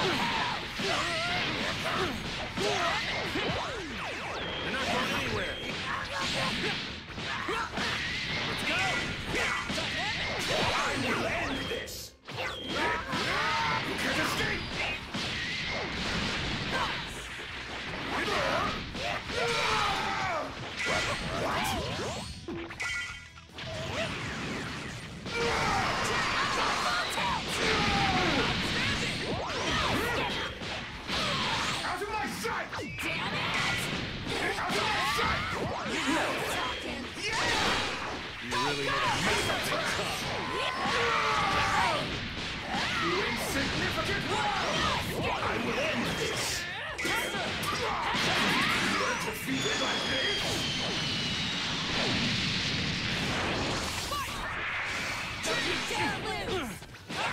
Ugh. You really need to make something tough. You insignificant! I will end this! You are defeated like this? Don't you dare lose! That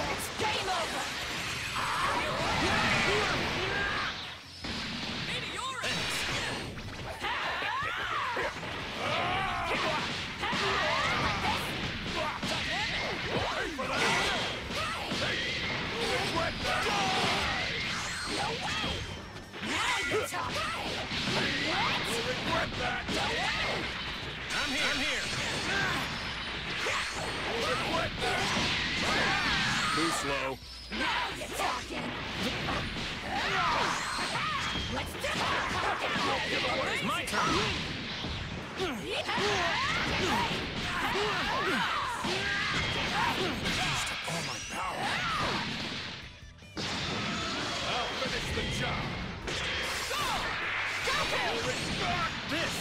No way! Now you're talking! What? No way! I'm here. I'm here. Too slow. Now you're talking! Let's do it! It's my turn. Finish the job! This is the